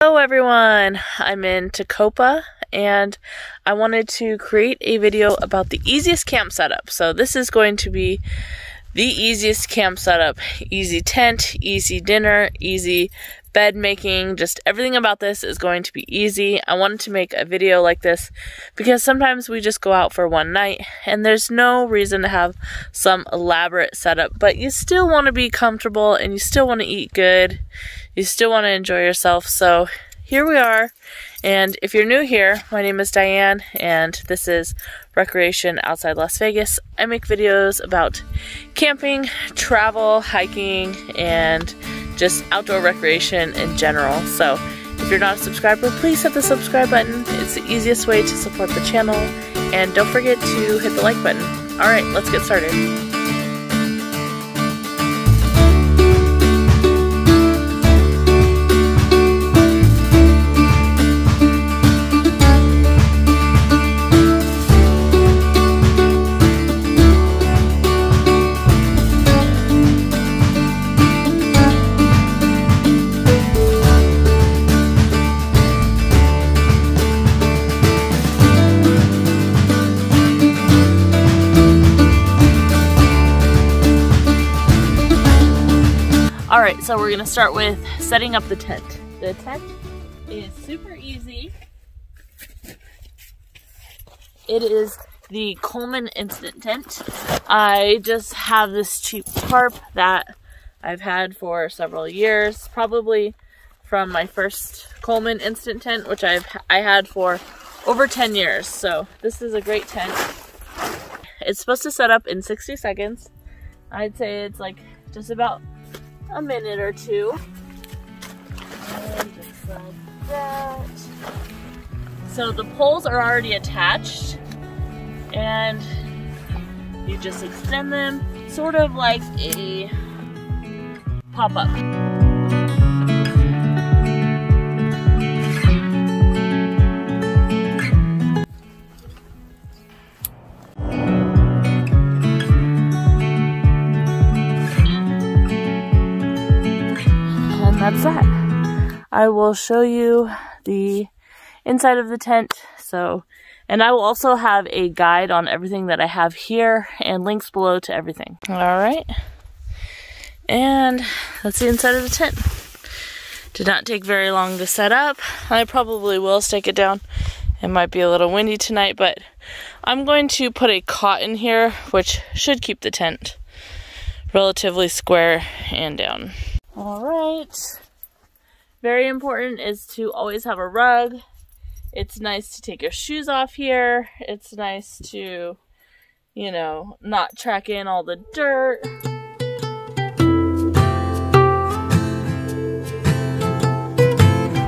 Hello everyone, I'm in Tecopa and I wanted to create a video about the easiest camp setup. So this is going to be the easiest camp setup. Easy tent, easy dinner, easy bed making, just everything about this is going to be easy. I wanted to make a video like this because sometimes we just go out for one night and there's no reason to have some elaborate setup, but you still want to be comfortable and you still want to eat good. You still want to enjoy yourself. So here we are. And if you're new here, my name is Diane, and this is Recreation Outside Las Vegas. I make videos about camping, travel, hiking, and just outdoor recreation in general. So if you're not a subscriber, please hit the subscribe button. It's the easiest way to support the channel. And don't forget to hit the like button. All right, let's get started. Start with setting up the tent. The tent is super easy. It is the Coleman Instant Tent. I just have this cheap tarp that I've had for several years, probably from my first Coleman Instant Tent, which I've I had for over 10 years. So this is a great tent. It's supposed to set up in 60 seconds. I'd say it's like just about a minute or two. Like. So the poles are already attached and you just extend them sort of like a pop-up. I will show you the inside of the tent. So, and I will also have a guide on everything that I have here and links below to everything. All right. And that's the inside of the tent. Did not take very long to set up. I probably will stake it down. It might be a little windy tonight, but I'm going to put a cot in here, which should keep the tent relatively square and down. All right. Very important is to always have a rug. It's nice to take your shoes off here. It's nice to, you know, not track in all the dirt.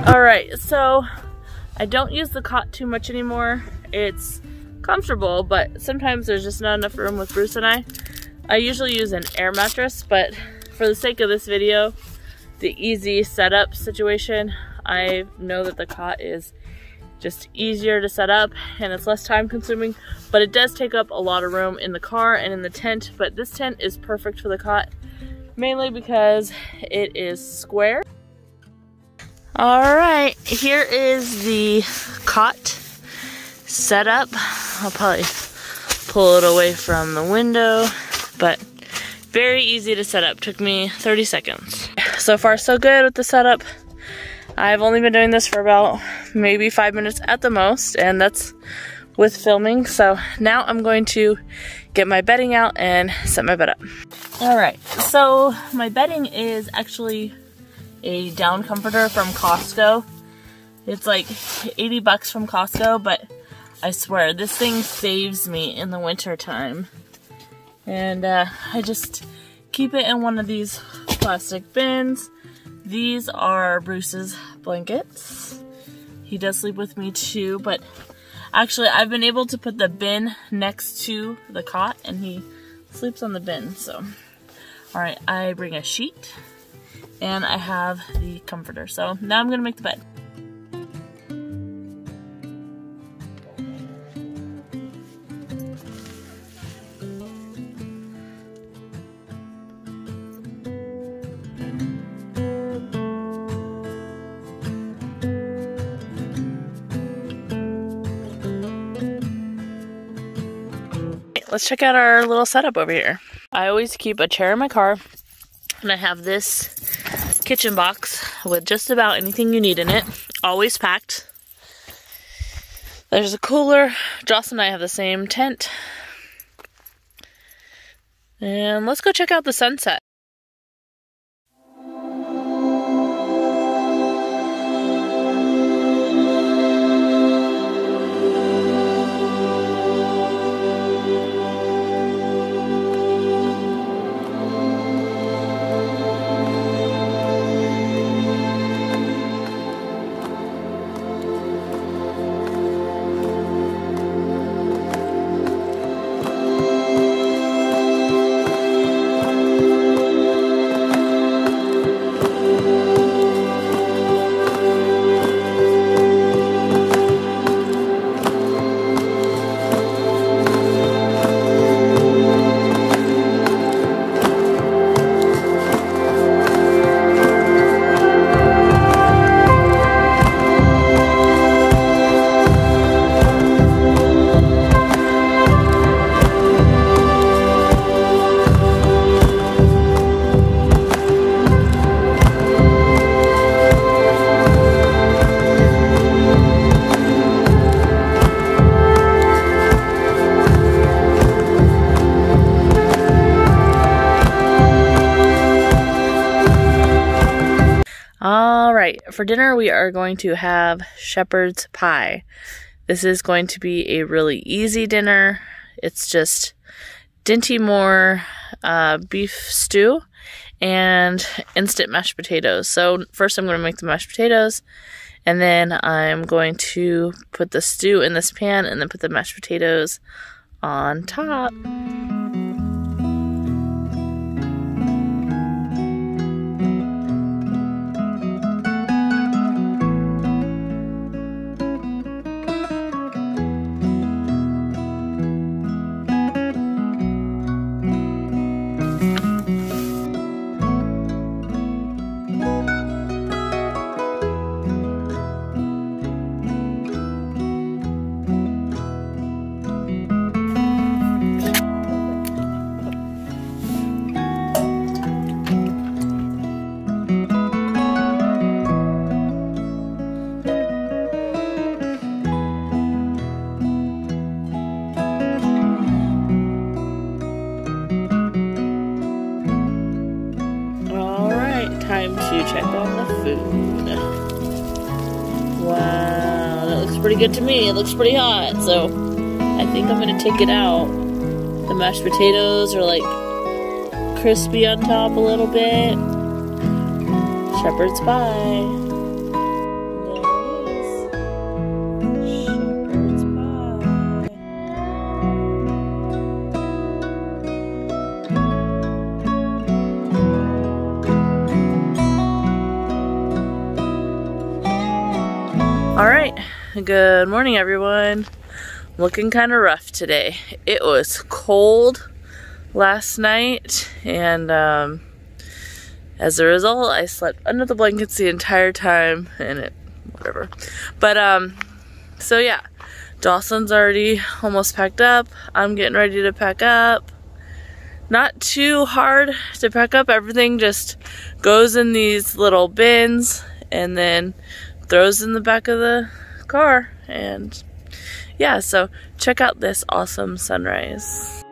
All right, so I don't use the cot too much anymore. It's comfortable, but sometimes there's just not enough room with Bruce and I. I usually use an air mattress, but for the sake of this video, the easy setup situation, I know that the cot is just easier to set up and it's less time consuming, but it does take up a lot of room in the car and in the tent, but this tent is perfect for the cot, mainly because it is square. All right, here is the cot set up. I'll probably pull it away from the window, but very easy to set up. Took me 30 seconds. So far so good with the setup. I've only been doing this for about maybe five minutes at the most, and that's with filming. So now I'm going to get my bedding out and set my bed up. All right, so my bedding is actually a down comforter from Costco. It's like 80 bucks from Costco, but I swear this thing saves me in the winter time. And uh, I just keep it in one of these plastic bins. These are Bruce's blankets. He does sleep with me too, but actually I've been able to put the bin next to the cot and he sleeps on the bin, so. All right, I bring a sheet and I have the comforter. So now I'm gonna make the bed. Let's check out our little setup over here. I always keep a chair in my car and I have this kitchen box with just about anything you need in it, always packed. There's a cooler. Joss and I have the same tent. And let's go check out the sunset. All right, for dinner we are going to have shepherd's pie. This is going to be a really easy dinner. It's just Dinty Moore uh, beef stew and instant mashed potatoes. So first I'm going to make the mashed potatoes and then I'm going to put the stew in this pan and then put the mashed potatoes on top. Check on the food. Wow, that looks pretty good to me. It looks pretty hot, so I think I'm gonna take it out. The mashed potatoes are like crispy on top a little bit. Shepherd's pie. Good morning everyone. Looking kind of rough today. It was cold last night and um, as a result I slept under the blankets the entire time and it, whatever. But um, so yeah, Dawson's already almost packed up. I'm getting ready to pack up. Not too hard to pack up. Everything just goes in these little bins and then throws in the back of the car. And yeah, so check out this awesome sunrise.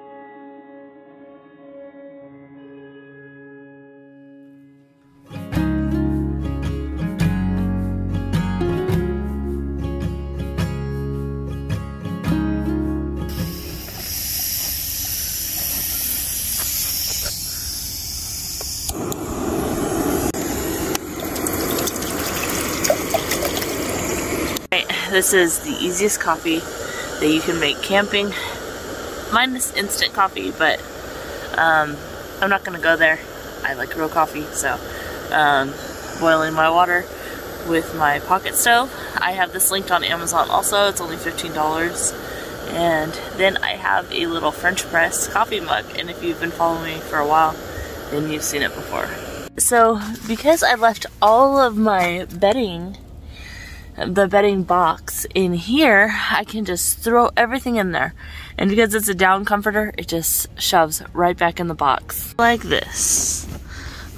This is the easiest coffee that you can make camping. Minus instant coffee, but um, I'm not gonna go there. I like real coffee, so um, boiling my water with my pocket stove. I have this linked on Amazon also. It's only $15. And then I have a little French press coffee mug. And if you've been following me for a while, then you've seen it before. So because I left all of my bedding the bedding box in here, I can just throw everything in there. And because it's a down comforter, it just shoves right back in the box. Like this.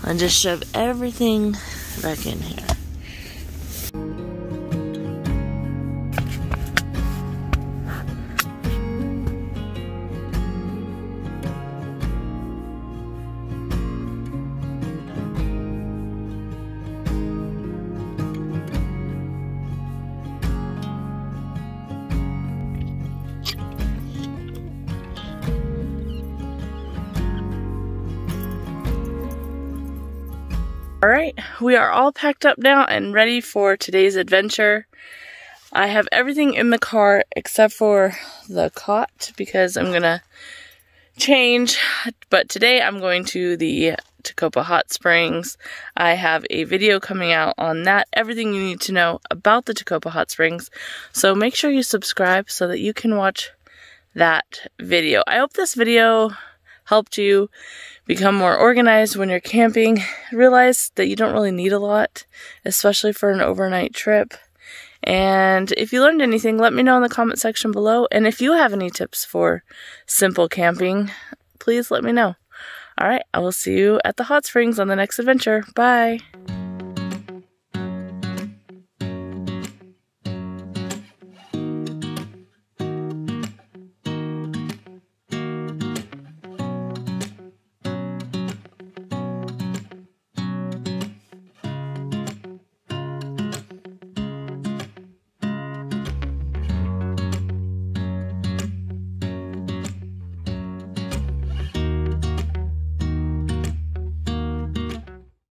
And just shove everything back in here. All right, we are all packed up now and ready for today's adventure. I have everything in the car except for the cot because I'm gonna change. But today I'm going to the Tecopa Hot Springs. I have a video coming out on that, everything you need to know about the Tecopa Hot Springs. So make sure you subscribe so that you can watch that video. I hope this video helped you become more organized when you're camping. Realize that you don't really need a lot, especially for an overnight trip. And if you learned anything, let me know in the comment section below. And if you have any tips for simple camping, please let me know. All right, I will see you at the hot springs on the next adventure. Bye.